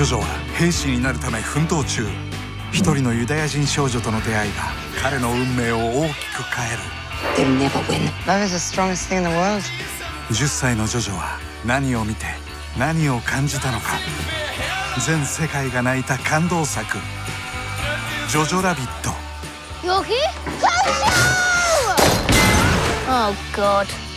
ジョジョは兵士になるため奮闘中。一人のユダヤ人少女との出会いが彼の運命を大きく変える。10歳のジョジョは何を見て何を感じたのか。全世界が泣いた感動作「ジョジョラビット」ヨヒカ okay? Oh God.